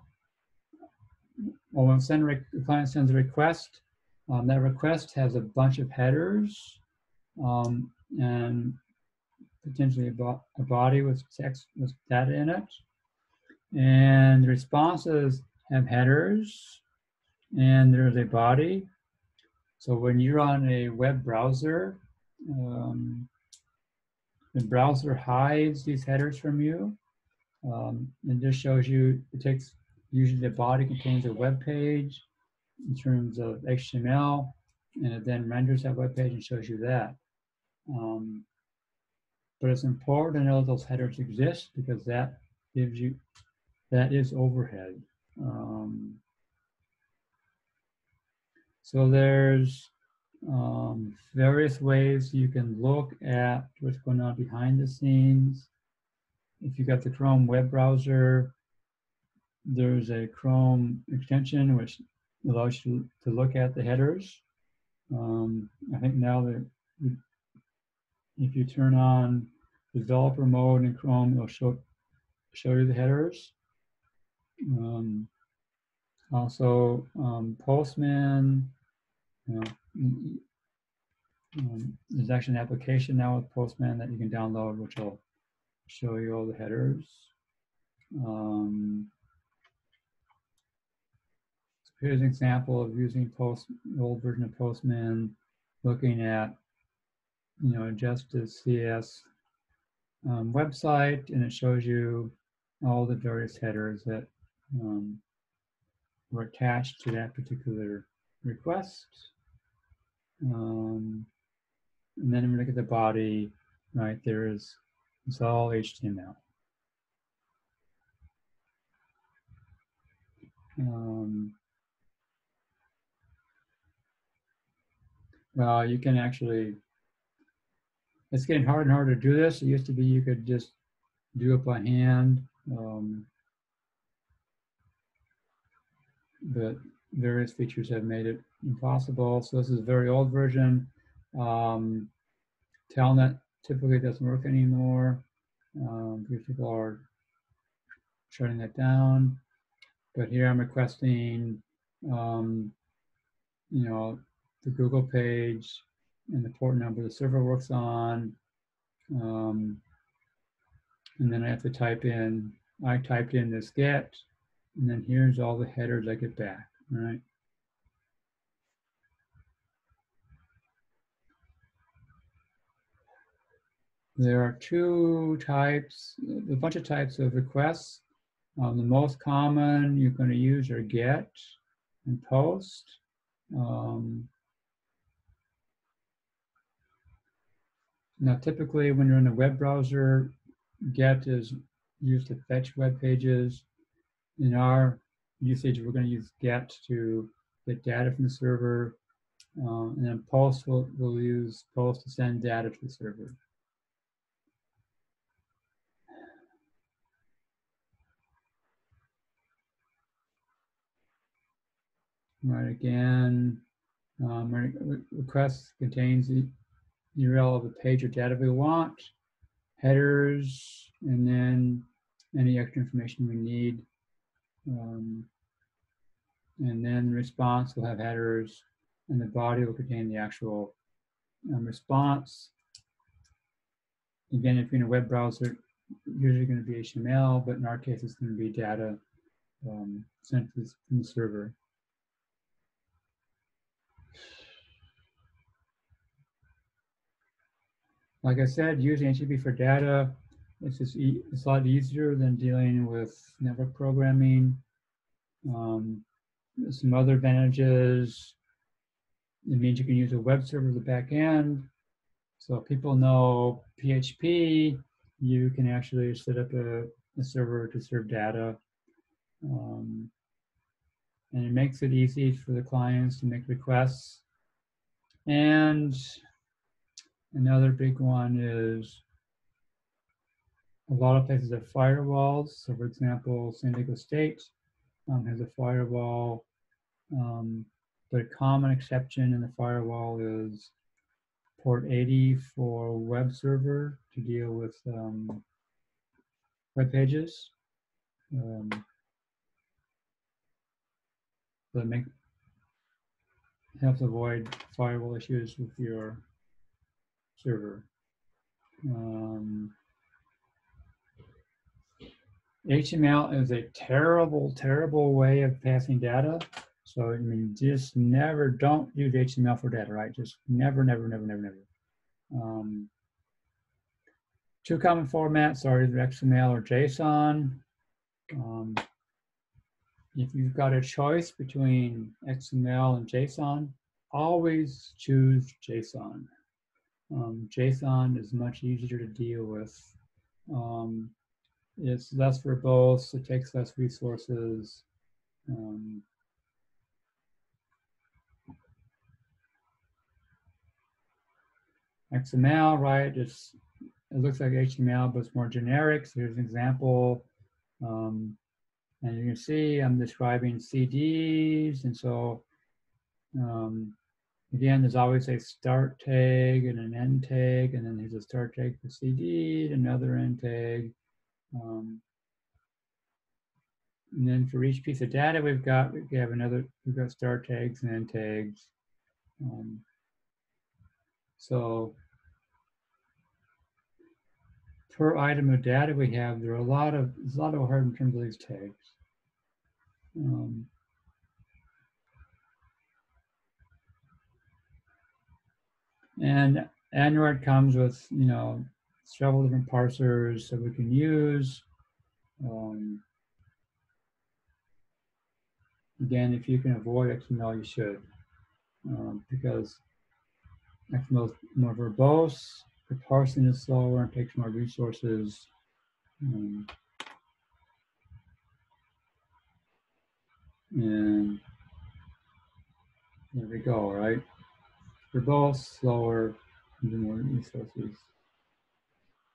or when send the client sends a request, um, that request has a bunch of headers um, and potentially a, bo a, body with text with data in it. And the responses have headers and there's a body. So when you're on a web browser, um, the browser hides these headers from you. Um, and this shows you, it takes, usually the body contains a web page in terms of HTML, and it then renders that web page and shows you that. Um, but it's important to know those headers exist because that gives you, that is overhead. Um, so there's um, various ways you can look at what's going on behind the scenes. If you got the Chrome web browser, there's a Chrome extension which allows you to look at the headers. Um, I think now that if you turn on developer mode in Chrome, it'll show show you the headers. Um, also, um, Postman, you know, um, there's actually an application now with Postman that you can download, which will show you all the headers. Um, so here's an example of using Post, old version of Postman, looking at, you know, just a CS um, website, and it shows you all the various headers that um, were attached to that particular request. Um, and then when we look at the body, right, there is, it's all HTML. Um, well, you can actually, it's getting harder and harder to do this. It used to be you could just do it by hand. Um, but various features have made it impossible. So this is a very old version. Um, Telnet typically doesn't work anymore um, because people are shutting that down. But here I'm requesting, um, you know, the Google page and the port number the server works on. Um, and then I have to type in, I typed in this get, and then here's all the headers I get back, right? There are two types, a bunch of types of requests. Um, the most common you're going to use are GET and POST. Um, now, typically, when you're in a web browser, GET is used to fetch web pages. In our usage, we're going to use GET to get data from the server. Uh, and then POST will will use POST to send data to the server. Right, again, um, re- re- request contains the URL of the page or data we want, headers, and then any extra information we need. Um, and then the response will have headers, and the body will contain the actual um, response. Again, if you're in a web browser, usually going to be HTML, but in our case, it's going to be data um, sent to from the server. Like I said, using HTTP for data, it's just e- it's a lot easier than dealing with network programming. Um, some other advantages. It means you can use a web server as a back end. So if people know PHP, you can actually set up a, a server to serve data. Um, and it makes it easy for the clients to make requests. And another big one is a lot of places have firewalls. So for example, San Diego State um, has a firewall. Um, a common exception in the firewall is port 80 for web server to deal with um, web pages. Um, it make, helps avoid firewall issues with your server. Um, HTML is a terrible, terrible way of passing data. So I mean, just never, don't use HTML for data, right? Just never, never, never, never, never. Um, two common formats are either XML or JSON. Um, if you've got a choice between XML and JSON, always choose JSON. Um, JSON is much easier to deal with. Um, it's less verbose, it takes less resources. Um, XML, right? It's, it looks like HTML, but it's more generic. So here's an example. Um, and you can see I'm describing CDs. And so, um, again, there's always a start tag and an end tag. And then there's a start tag for CD, another end tag. Um, and then for each piece of data we've got, we have another, we've got start tags and end tags. Um, so per item of data we have, there are a lot of, there's a lot of hard in terms of these tags. Um, and Android comes with, you know, several different parsers that we can use. Um, again, if you can avoid XML, you should, um, because XML is more verbose, the parsing is slower and takes more resources. Um, and there we go, right? Verbose, slower, and more resources.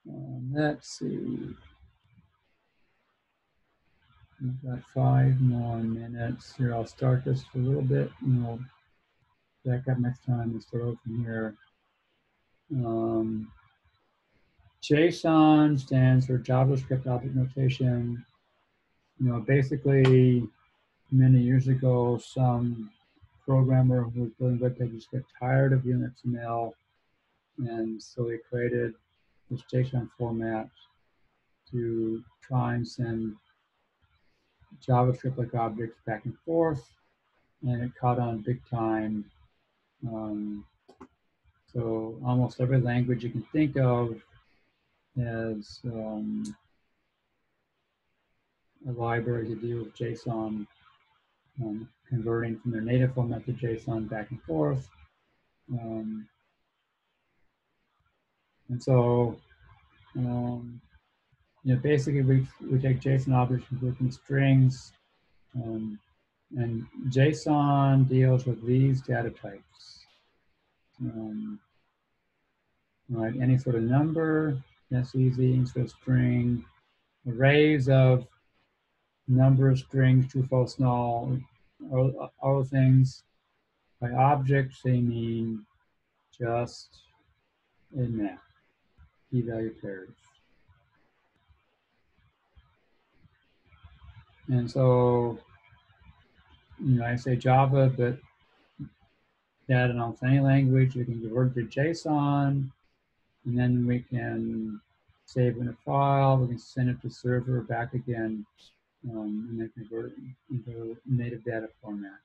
Um, let's see. We've got five more minutes here. I'll start this for a little bit and we'll back up next time and start over from here. Um, JSON stands for JavaScript Object Notation. You know, basically, many years ago, some programmer who was building web pages got tired of using XML, and so he created this JSON format to try and send JavaScript-like objects back and forth, and it caught on big time. Um, so almost every language you can think of has um, a library to deal with JSON, um, converting from their native format to JSON back and forth. Um, and so, um, you know, basically we, we take JSON objects including strings, um, and JSON deals with these data types. Um, right, any sort of number, that's easy, any sort of string, arrays of number of strings, true, false, null, all, all things. By objects, they mean just a map, key value pairs. And so, you know, I say Java, but that and almost any language, we can convert to JSON, and then we can save in a file, we can send it to server back again, um, and then convert into native data format.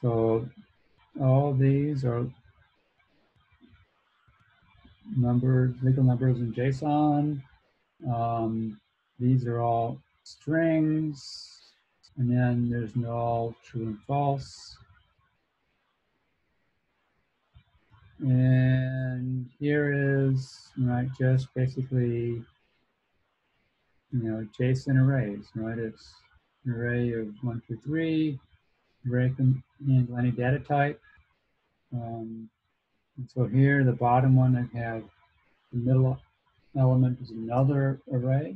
So all these are numbers, legal numbers in JSON. Um, these are all strings. And then there's null, true, and false. And here is, right, just basically, you know, JSON arrays, right? It's an array of one through three. Array can handle any data type. Um, and so here, the bottom one, I have the middle element is another array.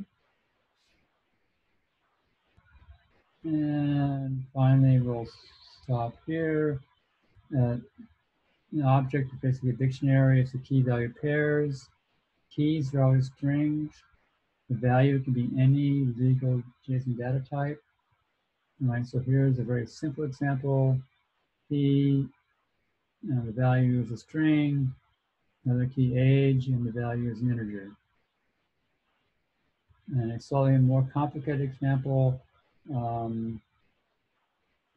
And finally, we'll stop here. Uh, an object is basically a dictionary. It's the key value pairs. Keys are always strings. The value can be any legal JSON data type. All right, so here's a very simple example. Key, you know, the value is a string. Another key age, and the value is an integer. And a slightly more complicated example, um,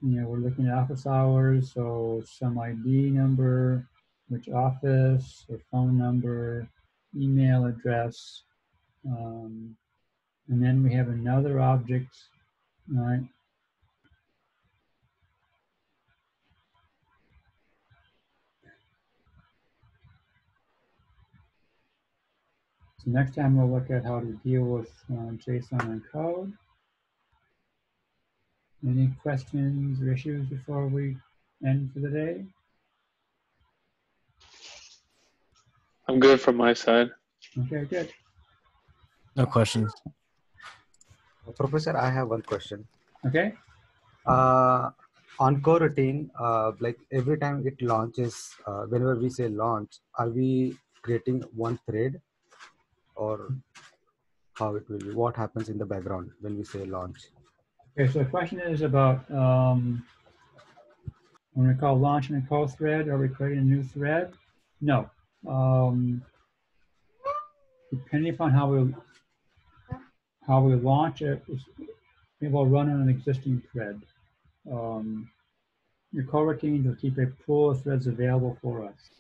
you know, we're looking at office hours, so some ID number, which office, or phone number, email address, um, and then we have another object, right? So next time we'll look at how to deal with uh, JSON and code. Any questions or issues before we end for the day? I'm good from my side. Okay, good. No questions. Professor, I have one question. Okay, Uh, on coroutine, uh, like every time it launches, uh, whenever we say launch, are we creating one thread or how it will be? What happens in the background when we say launch? Okay, so the question is about, um, when we call launching a call thread, are we creating a new thread? No. Um, depending upon how we, how we launch it, it will run on an existing thread. Um, your coroutines will keep a pool of threads available for us.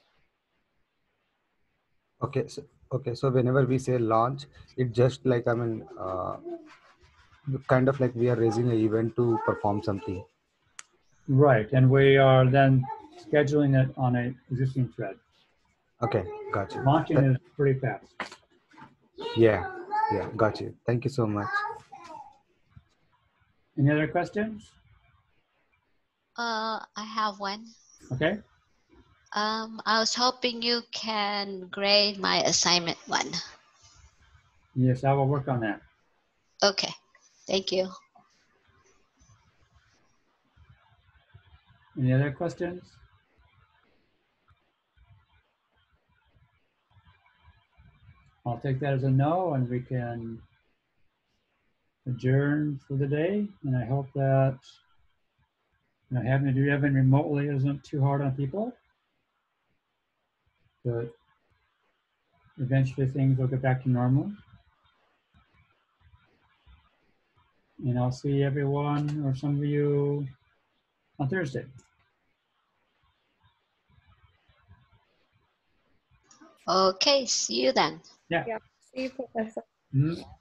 Okay, so okay, so whenever we say launch, it just like I mean, uh, kind of like we are raising an event to perform something. Right, and we are then scheduling it on a existing thread. Okay, got you. Launching is pretty fast. Yeah, yeah, got you. Thank you so much. Any other questions? Uh, I have one. Okay, Um, I was hoping you can grade my assignment one. yes, I will work on that. Okay, thank you. Any other questions? I'll take that as a no and we can adjourn for the day. And I hope that you know, having to do everything remotely isn't too hard on people. But eventually things will get back to normal. And I'll see everyone or some of you on Thursday. Okay, see you then. Yeah. yeah. See you, Professor. Mm -hmm.